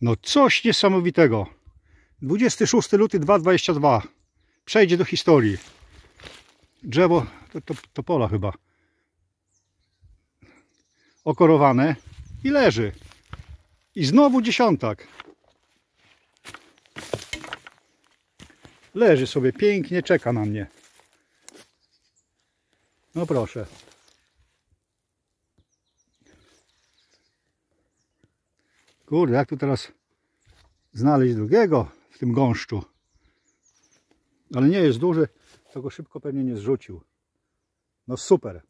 No coś niesamowitego. 26 luty 2022. Przejdzie do historii. Drzewo, to, to, to pola chyba. Okorowane i leży. I znowu dziesiątak. Leży sobie pięknie, czeka na mnie. No proszę. Kurde, jak tu teraz znaleźć drugiego w tym gąszczu? Ale nie jest duży, to go szybko pewnie nie zrzucił. No super.